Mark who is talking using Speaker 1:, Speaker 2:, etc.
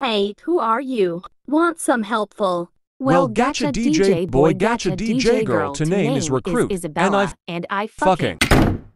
Speaker 1: Hey, who are you? Want some helpful?
Speaker 2: Well, Gacha DJ boy, Gacha DJ girl, to name is Recruit, and
Speaker 3: Isabella,
Speaker 2: I
Speaker 3: and I
Speaker 2: fucking.
Speaker 3: fucking.